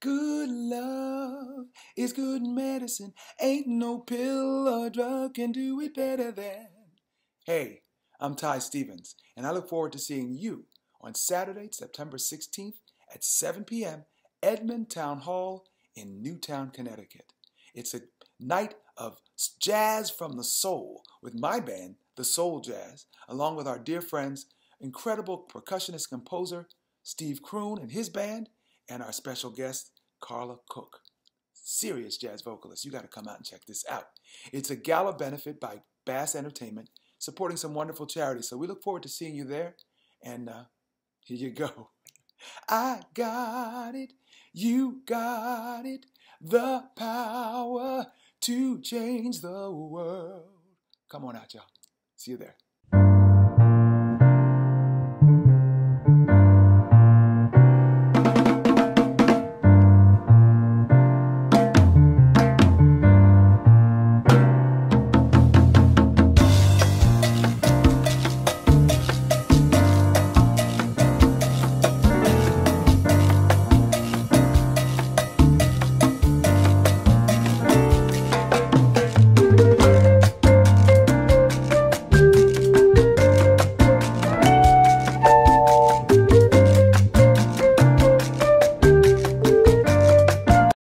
Good love is good medicine. Ain't no pill or drug can do it better than. Hey, I'm Ty Stephens, and I look forward to seeing you on Saturday, September 16th at 7 p.m. Edmond Town Hall in Newtown, Connecticut. It's a night of jazz from the soul with my band, The SoulJaazz, along with our dear friends, incredible percussionist composer Steve Kroon and his band, and our special guest, Carla Cook. Serious jazz vocalist. You got to come out and check this out. It's a gala benefit by BAAS Entertainment, supporting some wonderful charities. So we look forward to seeing you there. And uh, here you go. I got it. You got it. The power to change the world. Come on out, y'all. See you there.